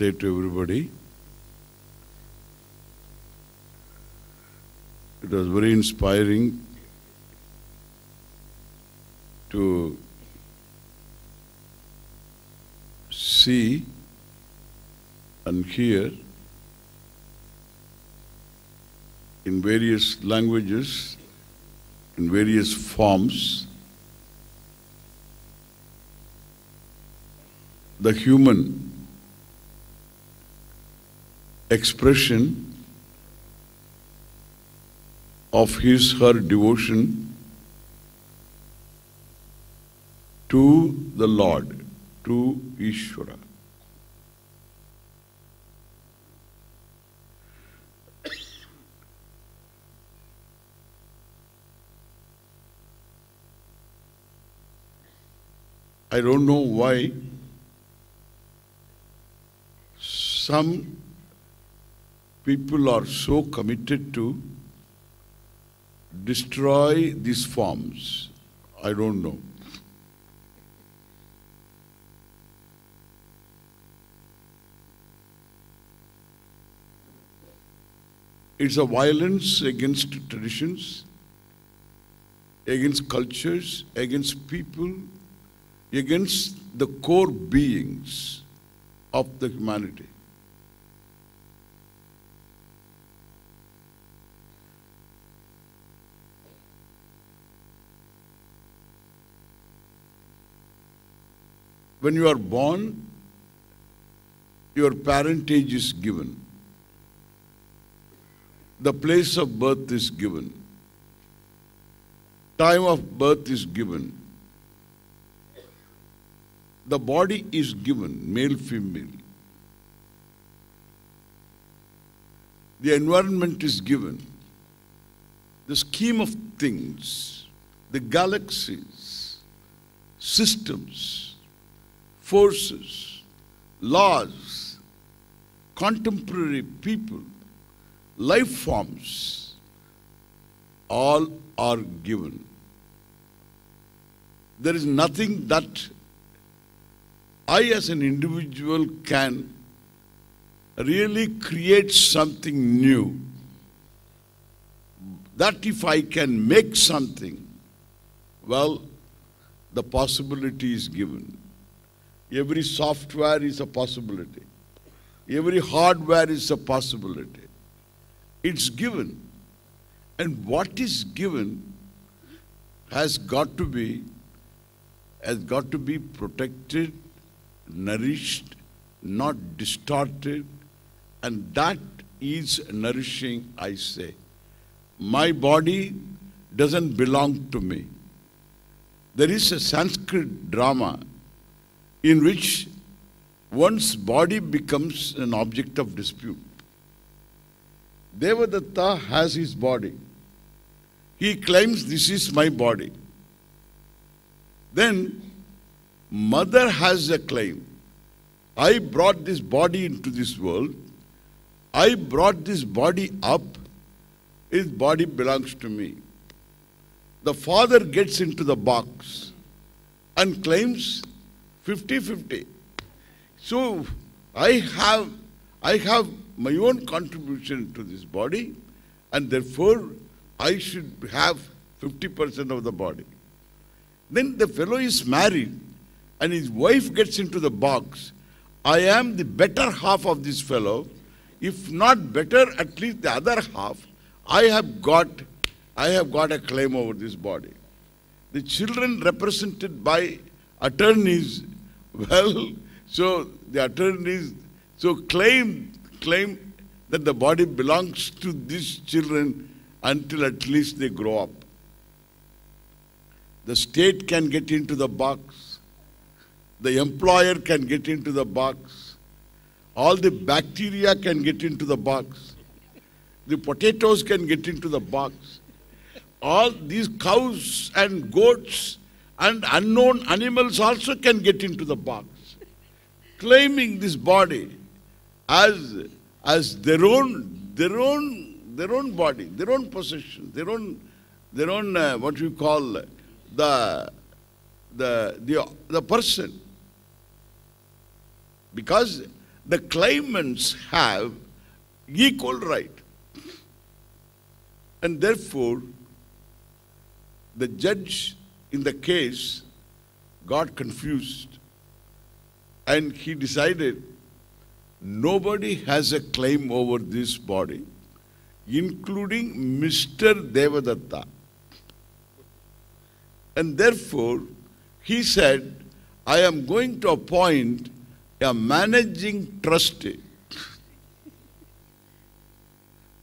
Namaste to everybody. It was very inspiring to see and hear in various languages, in various forms, the human expression of his her devotion to the Lord, to Ishvara. I don't know why some people are so committed to destroy these forms. I don't know. It's a violence against traditions, against cultures, against people, against the core beings of the humanity. When you are born, your parentage is given. The place of birth is given. Time of birth is given. The body is given, male, female. The environment is given. The scheme of things, the galaxies, systems, forces, laws, contemporary people, life forms, all are given. There is nothing that I as an individual can really create something new. That if I can make something, well, the possibility is given. Every software is a possibility. Every hardware is a possibility. It's given. And what is given has got to be has got to be protected, nourished, not distorted, and that is nourishing, I say. My body doesn't belong to me. There is a Sanskrit drama in which one's body becomes an object of dispute. Devadatta has his body. He claims this is my body. Then mother has a claim. I brought this body into this world. I brought this body up. His body belongs to me. The father gets into the box and claims 50-50. So I have, I have my own contribution to this body and therefore I should have 50% of the body. Then the fellow is married and his wife gets into the box. I am the better half of this fellow. If not better, at least the other half, I have got, I have got a claim over this body. The children represented by attorneys, well, so the attorneys, so claim, claim that the body belongs to these children until at least they grow up. The state can get into the box. The employer can get into the box. All the bacteria can get into the box. The potatoes can get into the box. All these cows and goats and unknown animals also can get into the box. Claiming this body as, as their own, their own, their own body, their own possession, their own, their own, uh, what you call, the, the, the, the person. Because the claimants have equal right. And therefore, the judge in the case got confused and he decided nobody has a claim over this body, including Mr. Devadatta. And therefore, he said, I am going to appoint a managing trustee.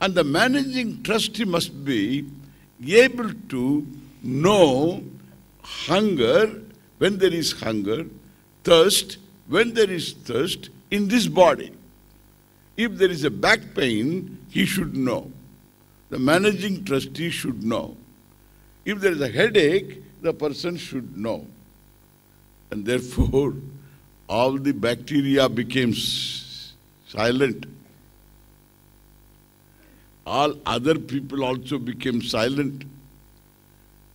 And the managing trustee must be able to know hunger when there is hunger, thirst when there is thirst in this body. If there is a back pain, he should know. The managing trustee should know. If there is a headache, the person should know. And therefore, all the bacteria became silent. All other people also became silent.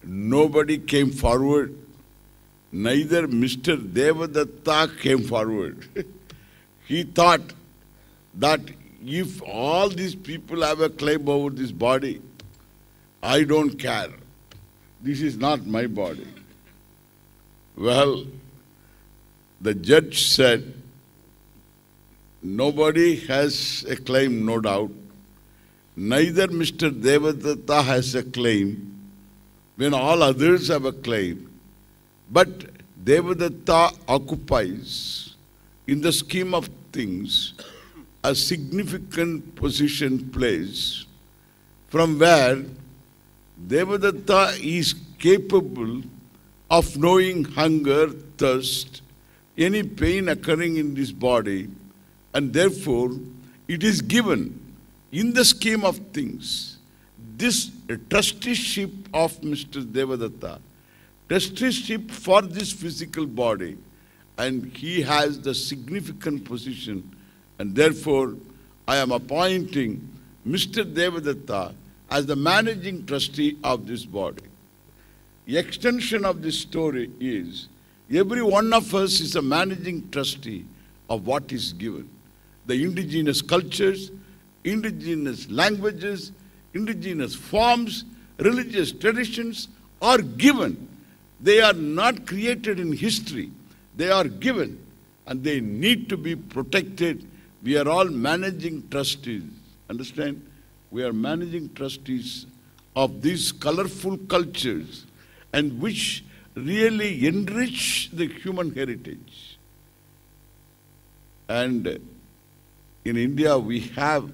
Nobody came forward. Neither Mr. Devadatta came forward. he thought that if all these people have a claim over this body, I don't care. This is not my body. Well, the judge said, nobody has a claim, no doubt. Neither Mr. Devadatta has a claim when all others have a claim. But Devadatta occupies, in the scheme of things, a significant position place from where Devadatta is capable of knowing hunger, thirst, any pain occurring in this body, and therefore it is given in the scheme of things. This trusteeship of Mr. Devadatta, trusteeship for this physical body, and he has the significant position, and therefore I am appointing Mr. Devadatta as the managing trustee of this body. The extension of this story is every one of us is a managing trustee of what is given. The indigenous cultures, indigenous languages, indigenous forms, religious traditions are given. They are not created in history. They are given and they need to be protected. We are all managing trustees. Understand? We are managing trustees of these colorful cultures and which really enrich the human heritage. And in India, we have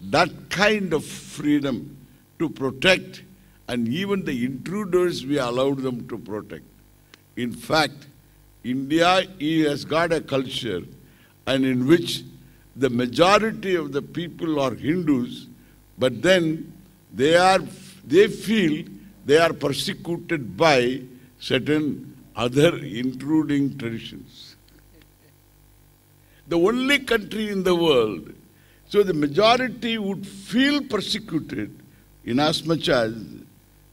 that kind of freedom to protect, and even the intruders, we allowed them to protect. In fact, India has got a culture and in which the majority of the people are Hindus, but then they are they feel they are persecuted by certain other intruding traditions. The only country in the world, so the majority would feel persecuted in as much as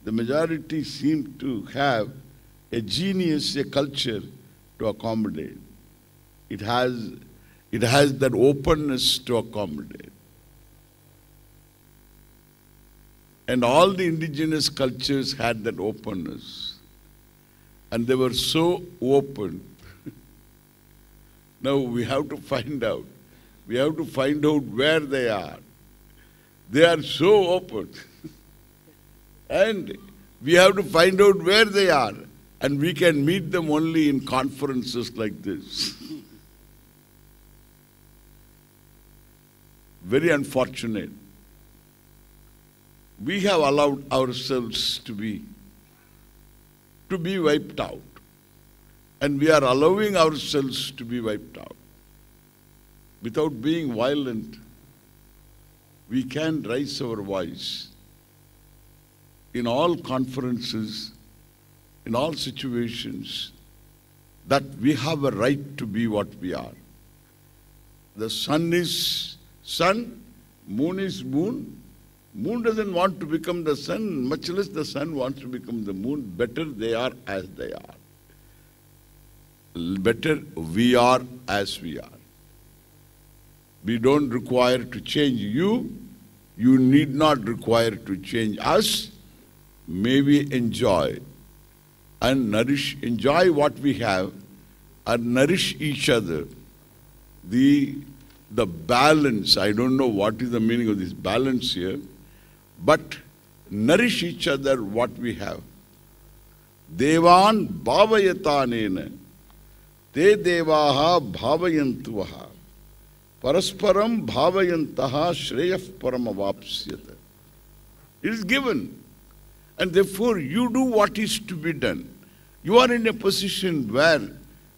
the majority seem to have a genius, a culture to accommodate. It has, it has that openness to accommodate. And all the indigenous cultures had that openness. And they were so open. now we have to find out. We have to find out where they are. They are so open. and we have to find out where they are. And we can meet them only in conferences like this. Very unfortunate we have allowed ourselves to be to be wiped out. And we are allowing ourselves to be wiped out. Without being violent, we can raise our voice in all conferences, in all situations, that we have a right to be what we are. The sun is sun, moon is moon, Moon doesn't want to become the sun, much less the sun wants to become the moon. Better they are as they are. Better we are as we are. We don't require to change you. You need not require to change us. May we enjoy and nourish, enjoy what we have and nourish each other. The, the balance, I don't know what is the meaning of this balance here, but nourish each other what we have. Devan bhavayatanena te devaha parasparam bhavayantaha paramavapsyata. It is given. And therefore you do what is to be done. You are in a position where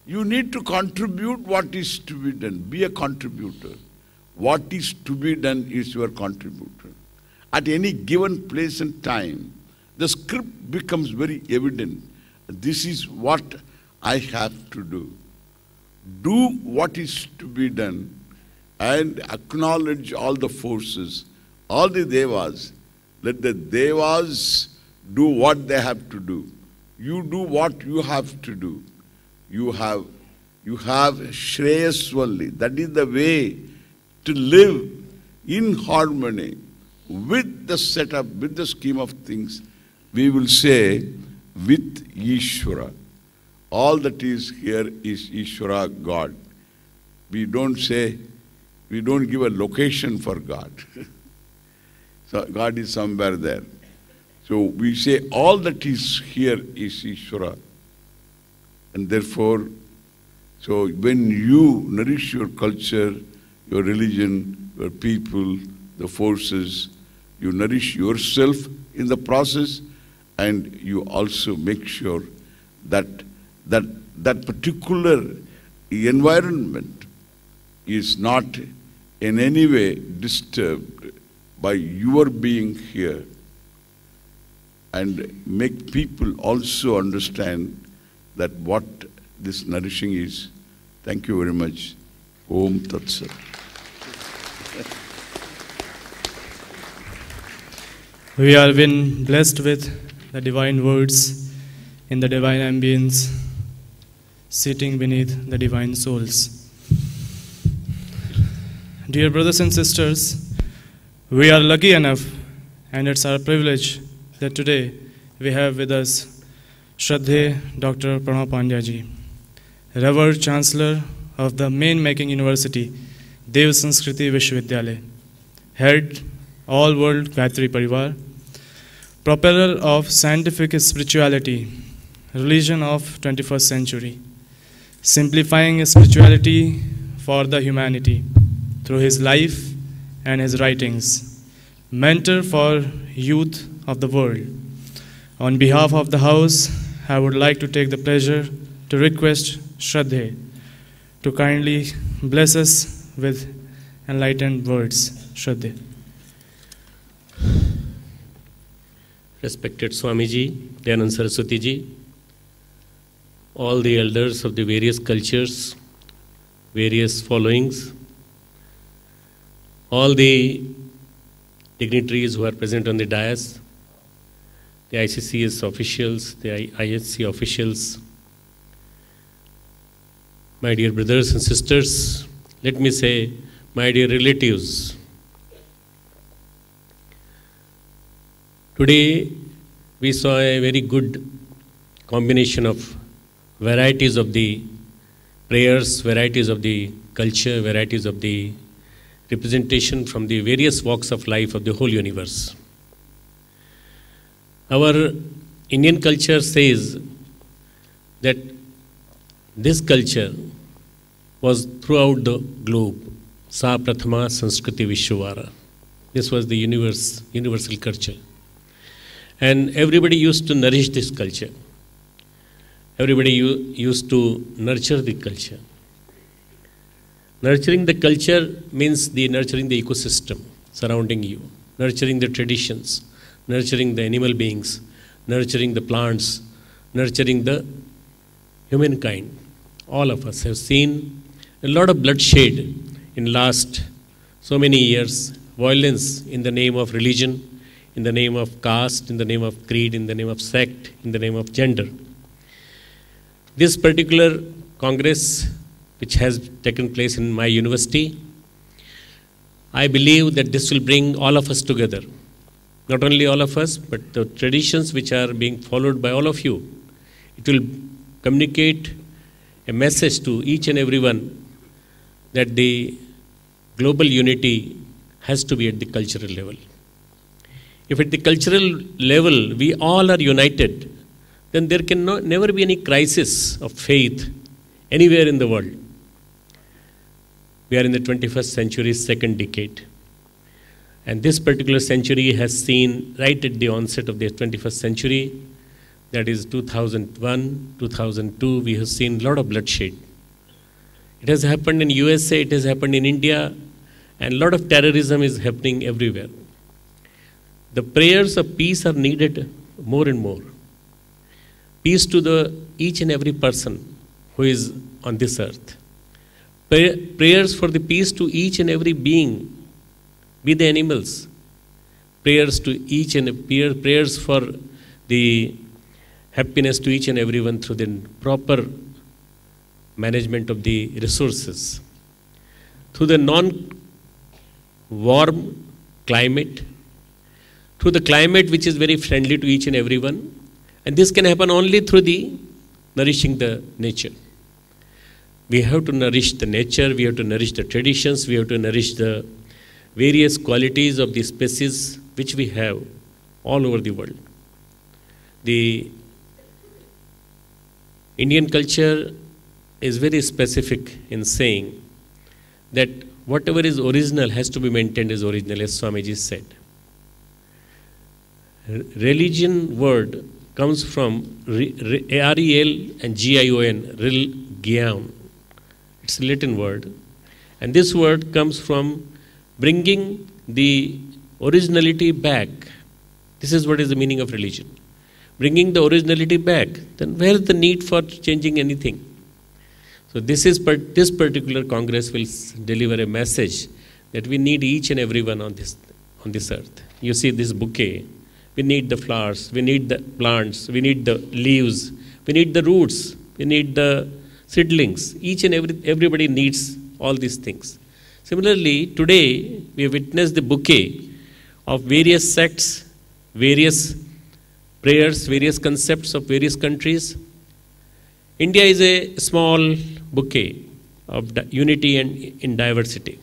you need to contribute what is to be done. Be a contributor. What is to be done is your contributor. At any given place and time, the script becomes very evident. This is what I have to do. Do what is to be done and acknowledge all the forces, all the devas. Let the devas do what they have to do. You do what you have to do. You have, you have Shreyas only. That is the way to live in harmony with the setup, with the scheme of things. We will say with Ishvara. All that is here is Ishvara, God. We don't say, we don't give a location for God. so God is somewhere there. So we say all that is here is Ishvara. And therefore, so when you nourish your culture, your religion, your people, the forces, you nourish yourself in the process and you also make sure that that, that particular environment is not in any way disturbed by your being here and make people also understand that what this nourishing is. Thank you very much. Om Tat Sat. We have been blessed with the divine words in the divine ambience, sitting beneath the divine souls. Dear brothers and sisters, we are lucky enough, and it's our privilege that today we have with us Shraddhe Dr. Pranav Pandya ji, Revered Chancellor of the main making university, Dev Sanskriti Vishwavidyalaya, Head All World Gayatri Parivar, Propeller of Scientific Spirituality, Religion of 21st Century, simplifying spirituality for the humanity through his life and his writings, mentor for youth of the world. On behalf of the House, I would like to take the pleasure to request Shraddhe to kindly bless us with enlightened words. Shraddhe. Respected Swamiji, Dayanand Saraswati ji, all the elders of the various cultures, various followings, all the dignitaries who are present on the dais, the ICCS officials, the IHC officials, my dear brothers and sisters, let me say, my dear relatives. Today, we saw a very good combination of varieties of the prayers, varieties of the culture, varieties of the representation from the various walks of life of the whole universe. Our Indian culture says that this culture was throughout the globe. Sa Prathama Sanskriti Vishwara. This was the universe, universal culture. And everybody used to nourish this culture. Everybody used to nurture the culture. Nurturing the culture means the nurturing the ecosystem surrounding you, nurturing the traditions, nurturing the animal beings, nurturing the plants, nurturing the humankind. All of us have seen a lot of bloodshed in last so many years, violence in the name of religion, in the name of caste, in the name of creed, in the name of sect, in the name of gender. This particular Congress, which has taken place in my university, I believe that this will bring all of us together. Not only all of us, but the traditions which are being followed by all of you. It will communicate a message to each and everyone that the global unity has to be at the cultural level. If at the cultural level we all are united, then there can no, never be any crisis of faith anywhere in the world. We are in the 21st century's second decade. And this particular century has seen, right at the onset of the 21st century, that is 2001, 2002, we have seen a lot of bloodshed. It has happened in USA, it has happened in India, and a lot of terrorism is happening everywhere. The prayers of peace are needed more and more. Peace to the each and every person who is on this earth. Pray, prayers for the peace to each and every being, be the animals. Prayers to each and prayer, prayers for the happiness to each and everyone through the proper management of the resources. Through the non warm climate, through the climate which is very friendly to each and everyone. And this can happen only through the nourishing the nature. We have to nourish the nature, we have to nourish the traditions, we have to nourish the various qualities of the species which we have all over the world. The Indian culture is very specific in saying that whatever is original has to be maintained as original, as Swamiji said. Religion word comes from R-E-L and G-I-O-N, rel, Gyan. It's a Latin word. And this word comes from bringing the originality back. This is what is the meaning of religion. Bringing the originality back. Then where is the need for changing anything? So this is this particular Congress will deliver a message that we need each and everyone on this on this earth. You see this bouquet. We need the flowers. We need the plants. We need the leaves. We need the roots. We need the seedlings. Each and every everybody needs all these things. Similarly, today we have witnessed the bouquet of various sects, various prayers, various concepts of various countries. India is a small bouquet of unity and in diversity.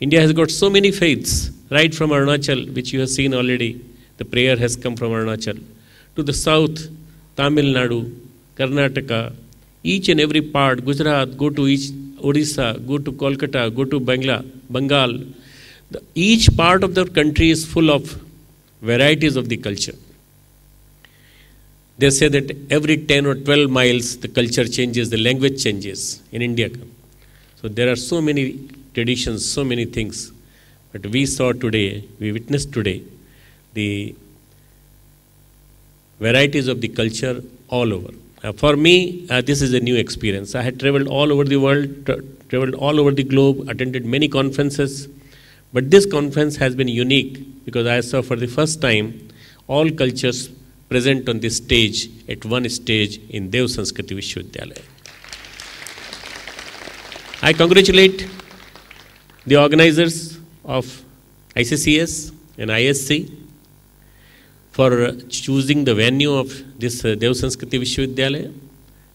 India has got so many faiths, right from Arunachal, which you have seen already. The prayer has come from Arunachal. To the south, Tamil Nadu, Karnataka, each and every part, Gujarat, go to each Odisha, go to Kolkata, go to Bangla, Bengal. The, each part of the country is full of varieties of the culture. They say that every 10 or 12 miles the culture changes, the language changes in India. So there are so many traditions, so many things. But we saw today, we witnessed today, the varieties of the culture all over. Uh, for me, uh, this is a new experience. I had traveled all over the world, tra- traveled all over the globe, attended many conferences, but this conference has been unique because I saw for the first time all cultures present on this stage at one stage in Dev Sanskriti Vishwavidyalaya. I congratulate the organizers of ICCS and ISC for choosing the venue of this uh, Dev Sanskriti Vishwavidyalaya,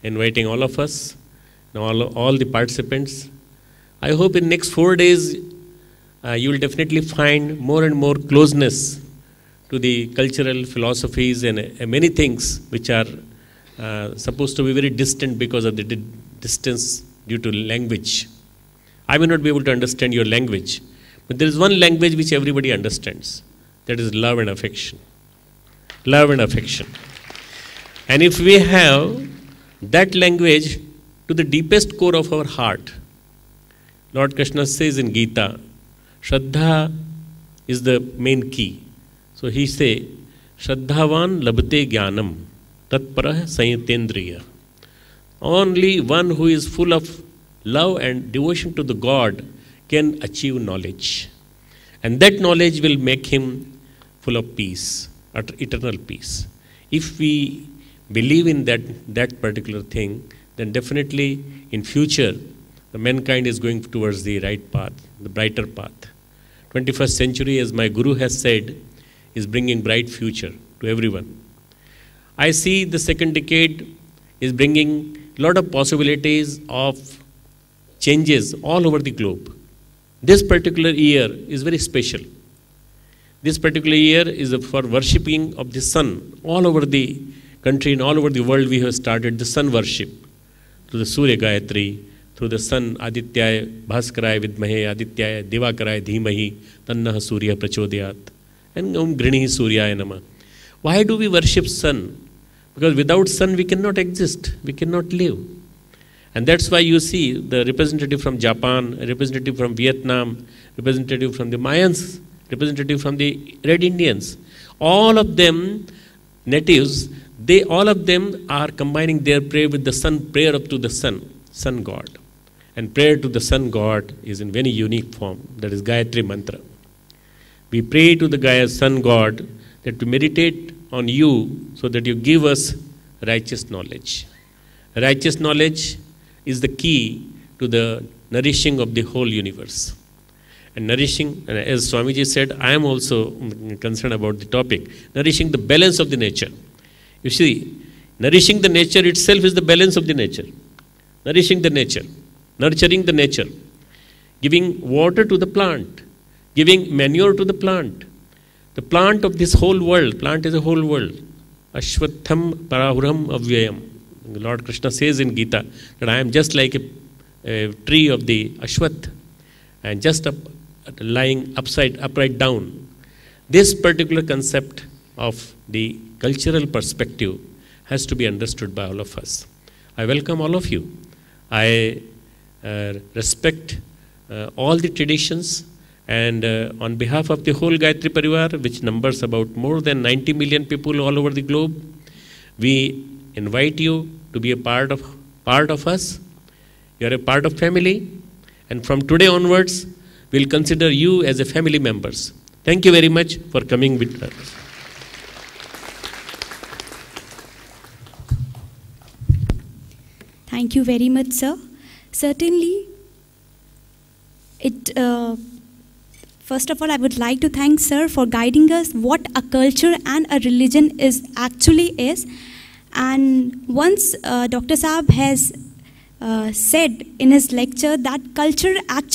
inviting all of us and all, all the participants. I hope in next four days uh, you will definitely find more and more closeness to the cultural philosophies and uh, many things which are uh, supposed to be very distant because of the di- distance due to language. I may not be able to understand your language, but there is one language which everybody understands that is love and affection. Love and affection. And if we have that language to the deepest core of our heart, Lord Krishna says in Gita, Shraddha is the main key. So he say, Shraddhavan labate jnanam tatparah sayatendriya. Only one who is full of love and devotion to the God can achieve knowledge. And that knowledge will make him full of peace, eternal peace. If we believe in that, that particular thing, then definitely in future, the mankind is going towards the right path, the brighter path. 21st century, as my guru has said, is bringing bright future to everyone. I see the second decade is bringing a lot of possibilities of changes all over the globe. This particular year is very special. This particular year is for worshipping of the sun. All over the country and all over the world, we have started the sun worship through the Surya Gayatri, through the sun Adityaya Bhaskaraya Vidmahe Adityaya Divakaraya Dhimahi Tannah Surya Prachodayat and Om Grinihi Suryaya Nama. Why do we worship sun? Because without sun we cannot exist, we cannot live. And that's why you see the representative from Japan, representative from Vietnam, representative from the Mayans, representative from the Red Indians. All of them, natives, they all of them are combining their prayer with the sun, prayer up to the sun, sun god. And prayer to the sun god is in very unique form. That is Gayatri Mantra. We pray to the Gaia sun god that to meditate on you so that you give us righteous knowledge. Righteous knowledge is the key to the nourishing of the whole universe. And nourishing, as Swamiji said, I am also concerned about the topic, nourishing the balance of the nature. You see, nourishing the nature itself is the balance of the nature. Nourishing the nature, nurturing the nature, giving water to the plant, giving manure to the plant. The plant of this whole world, plant is a whole world. Ashwatham parahuram avyayam. Lord Krishna says in Gita that I am just like a, a tree of the Ashwath and just up, lying upside, upright down. This particular concept of the cultural perspective has to be understood by all of us. I welcome all of you. I uh, respect uh, all the traditions and uh, on behalf of the whole Gayatri Parivar, which numbers about more than 90 million people all over the globe, we invite you to be a part of, part of us. You are a part of family. And from today onwards, we'll consider you as a family members. Thank you very much for coming with us. Thank you very much, sir. Certainly, it. Uh, first of all, I would like to thank sir for guiding us what a culture and a religion is actually is. And once uh, Dr. Saab has uh, said in his lecture that culture actually